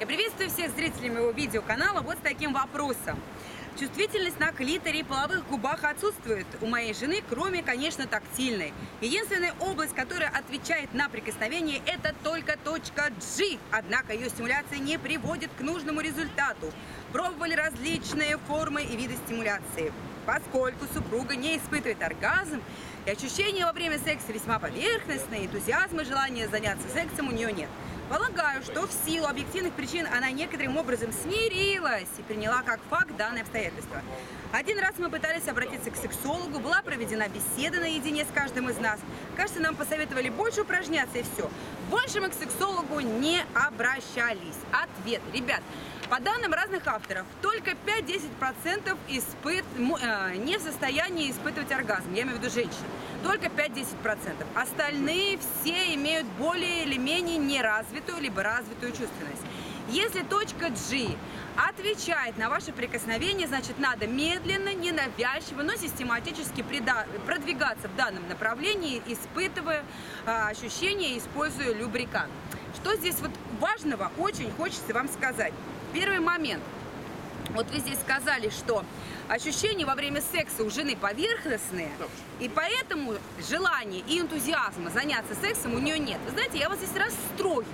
Я приветствую всех зрителей моего видеоканала вот с таким вопросом. Чувствительность на клиторе и половых губах отсутствует у моей жены, кроме, конечно, тактильной. Единственная область, которая отвечает на прикосновение, это только точка G. Однако ее стимуляция не приводит к нужному результату. Пробовали различные формы и виды стимуляции. Поскольку супруга не испытывает оргазм, и ощущения во время секса весьма поверхностные, энтузиазма и желания заняться сексом у нее нет. Полагаю, что в силу объективных причин она некоторым образом смирилась и приняла как факт данное обстоятельство. Один раз мы пытались обратиться к сексологу, была проведена беседа наедине с каждым из нас. Кажется, нам посоветовали больше упражняться и все. Больше мы к сексологу не обращались. Ответ. Ребят, по данным разных авторов, только 5-10% испыт... э, не в состоянии испытывать оргазм, я имею в виду женщин. Только 5-10%. Остальные все имеют более или менее неразвитую, либо развитую чувственность. Если точка G отвечает на ваше прикосновение, значит надо медленно, ненавязчиво, но систематически продвигаться в данном направлении, испытывая а, ощущения, используя любрикант. Что здесь вот важного очень хочется вам сказать. Первый момент. Вот вы здесь сказали, что ощущения во время секса у жены поверхностные, и поэтому желания и энтузиазма заняться сексом у нее нет. Вы знаете, я вас здесь расстрою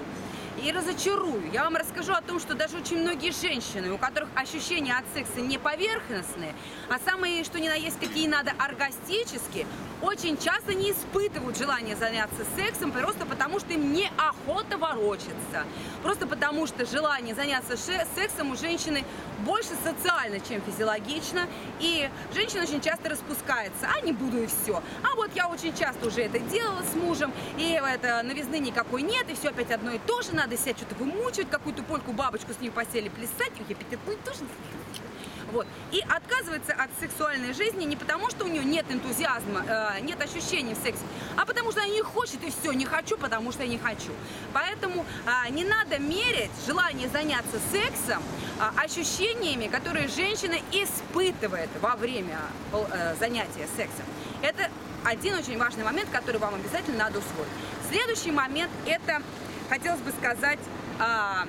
и разочарую. Я вам расскажу о том, что даже очень многие женщины, у которых ощущения от секса не поверхностные, а самые, что ни на есть, какие надо, оргастические, очень часто не испытывают желание заняться сексом просто потому, что им неохота ворочаться. Просто потому, что желание заняться сексом у женщины больше социально, чем физиологично. И женщина очень часто распускается. А не буду и все. А вот я очень часто уже это делала с мужем, и это новизны никакой нет, и все опять одно и то же. Надо себя что-то вымучивать, какую-то польку бабочку с ним в постели плясать. Я такой тоже вот. И отказывается от сексуальной жизни не потому, что у нее нет энтузиазма, э, нет ощущений в сексе, а потому что она не хочет и все, не хочу, потому что я не хочу. Поэтому э, не надо мерить желание заняться сексом э, ощущениями, которые женщина испытывает во время э, занятия сексом. Это один очень важный момент, который вам обязательно надо усвоить. Следующий момент это, хотелось бы сказать, э,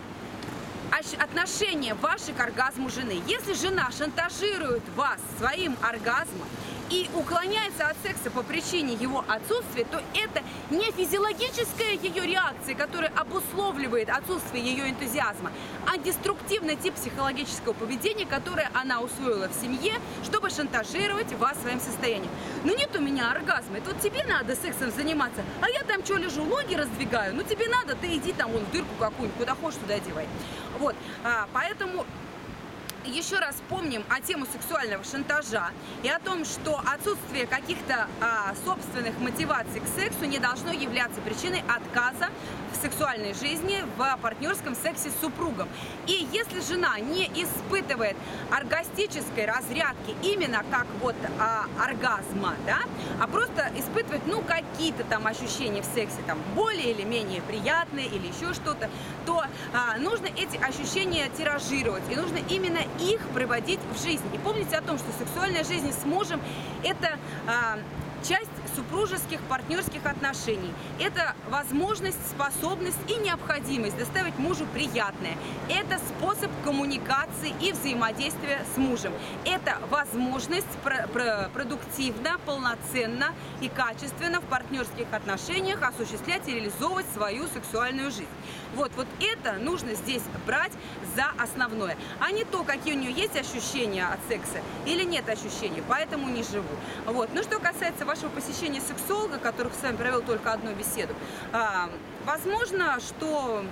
отношение ваше к оргазму жены. Если жена шантажирует вас своим оргазмом, и уклоняется от секса по причине его отсутствия, то это не физиологическая ее реакция, которая обусловливает отсутствие ее энтузиазма, а деструктивный тип психологического поведения, которое она усвоила в семье, чтобы шантажировать вас своим состоянием. Ну нет у меня оргазма, это вот тебе надо сексом заниматься, а я там что лежу, ноги раздвигаю, ну тебе надо, ты иди там вон в дырку какую-нибудь, куда хочешь, туда одевай. Вот, а, поэтому еще раз помним о тему сексуального шантажа и о том, что отсутствие каких-то а, собственных мотиваций к сексу не должно являться причиной отказа в сексуальной жизни, в партнерском сексе с супругом. И если жена не испытывает оргастической разрядки именно как вот а, оргазма, да, а просто испытывает, ну, какие-то там ощущения в сексе, там, более или менее приятные или еще что-то, то а, нужно эти ощущения тиражировать, и нужно именно их приводить в жизнь. И помните о том, что сексуальная жизнь с мужем – это а, часть супружеских партнерских отношений. Это возможность, способность и необходимость доставить мужу приятное. Это способ коммуникации и взаимодействия с мужем. Это возможность про про продуктивно, полноценно и качественно в партнерских отношениях осуществлять и реализовывать свою сексуальную жизнь. Вот, вот это нужно здесь брать за основное, а не то, какие у нее есть ощущения от секса или нет ощущений, поэтому не живу. Вот. Ну, что касается вашего посещения сексолога, которых с вами провел только одну беседу, а, возможно, что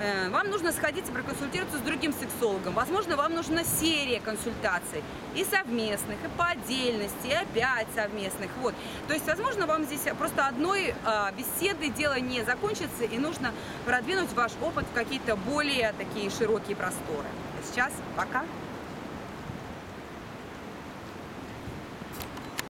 э, вам нужно сходить и проконсультироваться с другим сексологом. Возможно, вам нужна серия консультаций и совместных, и по отдельности, и опять совместных. Вот. То есть, возможно, вам здесь просто одной э, беседы дело не закончится, и нужно продвинуть ваш опыт в какие-то более такие широкие просторы. Сейчас пока.